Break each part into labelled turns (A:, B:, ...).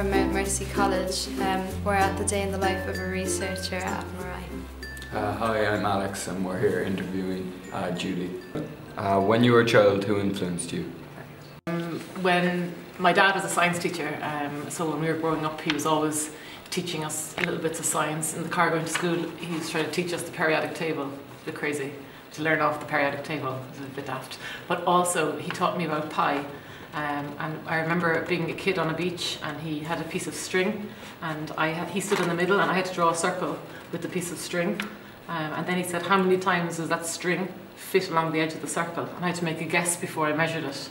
A: from Mount Mercy College. Um, we're at the day in the life of a researcher at MaREI.
B: Uh, hi, I'm Alex and we're here interviewing uh, Judy. Uh, when you were a child, who influenced you?
C: Um, when my dad was a science teacher, um, so when we were growing up, he was always teaching us little bits of science. In the car going to school, he was trying to teach us the periodic table. A bit crazy to learn off the periodic table. It was a bit daft. But also, he taught me about pi. Um, and I remember being a kid on a beach and he had a piece of string and I had, he stood in the middle and I had to draw a circle with the piece of string. Um, and then he said, how many times does that string fit along the edge of the circle? And I had to make a guess before I measured it.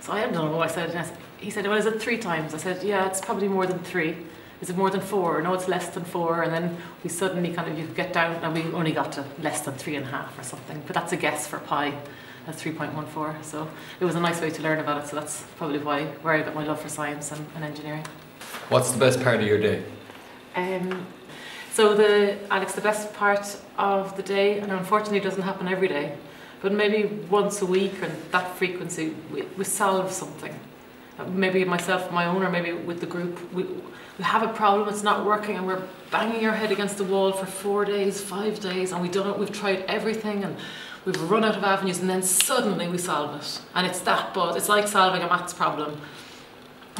C: So I don't know, I said, he said, well, is it three times? I said, yeah, it's probably more than three. Is it more than four? No, it's less than four. And then we suddenly kind of, you get down and we only got to less than three and a half or something. But that's a guess for pi. That's 3.14. So it was a nice way to learn about it. So that's probably why where I got my love for science and, and engineering.
B: What's the best part of your day?
C: Um, so the Alex, the best part of the day, and unfortunately it doesn't happen every day, but maybe once a week and that frequency, we, we solve something. Uh, maybe myself, my own, or maybe with the group, we, we have a problem, it's not working, and we're banging our head against the wall for four days, five days, and we don't, we've tried everything, and we've run out of avenues and then suddenly we solve it. And it's that but it's like solving a maths problem.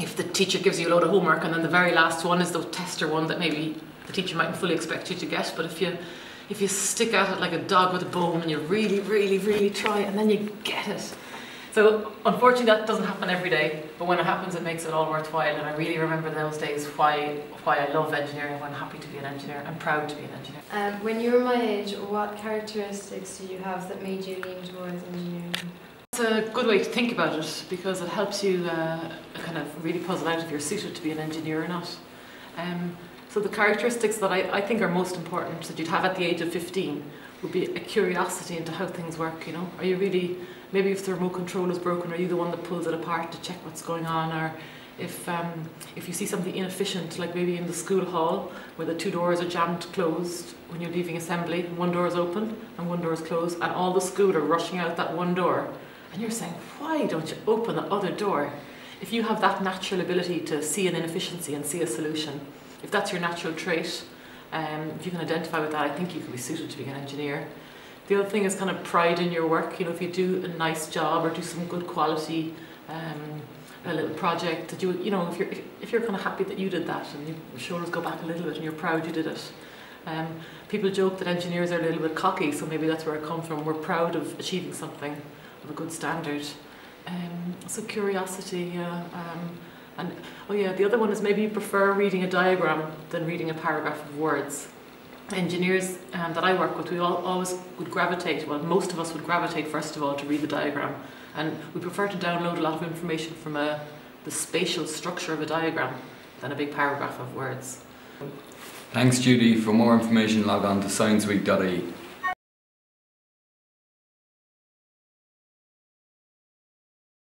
C: If the teacher gives you a load of homework and then the very last one is the tester one that maybe the teacher mightn't fully expect you to get, but if you if you stick at it like a dog with a bone and you really, really, really try and then you get it, so unfortunately that doesn't happen every day, but when it happens it makes it all worthwhile and I really remember those days why why I love engineering, why I'm happy to be an engineer, I'm proud to be an engineer.
A: Um, when you were my age, what characteristics did you have that made you lean towards engineering?
C: It's a good way to think about it because it helps you uh, kind of really puzzle out if you're suited to be an engineer or not. Um, so the characteristics that I, I think are most important that you'd have at the age of 15 would be a curiosity into how things work, you know. Are you really maybe if the remote control is broken, are you the one that pulls it apart to check what's going on? Or if, um, if you see something inefficient, like maybe in the school hall, where the two doors are jammed closed when you're leaving assembly, one door is open and one door is closed, and all the school are rushing out that one door. And you're saying, why don't you open the other door? If you have that natural ability to see an inefficiency and see a solution, if that's your natural trait, um, if you can identify with that, I think you can be suited to be an engineer. The other thing is kind of pride in your work. You know, if you do a nice job or do some good quality, um, a little project that you, you know, if you're if you're kind of happy that you did that and your shoulders go back a little bit and you're proud you did it. Um, people joke that engineers are a little bit cocky, so maybe that's where I come from. We're proud of achieving something of a good standard. Um, so curiosity. Um, and oh yeah, the other one is maybe you prefer reading a diagram than reading a paragraph of words engineers um, that I work with, we all, always would gravitate, well most of us would gravitate first of all to read the diagram and we prefer to download a lot of information from a, the spatial structure of a diagram than a big paragraph of words.
B: Thanks Judy. For more information log on to scienceweek.ie.